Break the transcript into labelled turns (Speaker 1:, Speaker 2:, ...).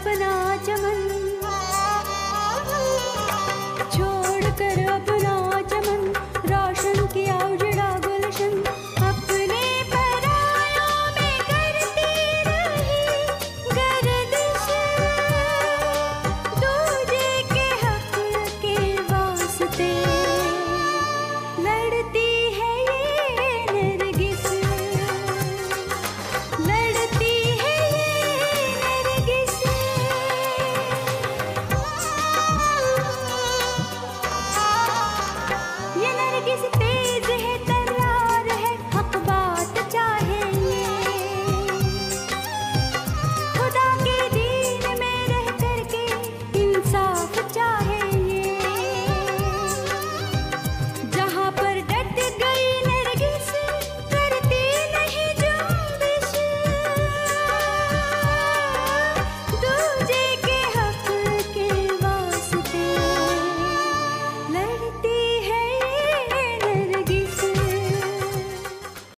Speaker 1: Sapna Chaman desse tempo.